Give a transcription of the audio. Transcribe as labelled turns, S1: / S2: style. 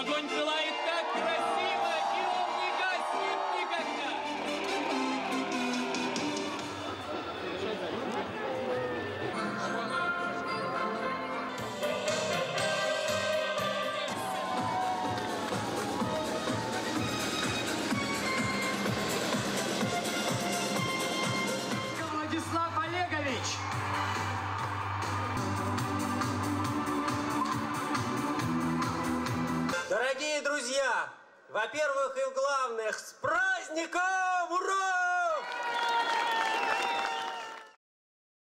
S1: Огонь пылает
S2: Дорогие друзья, во-первых и в главных, с праздником!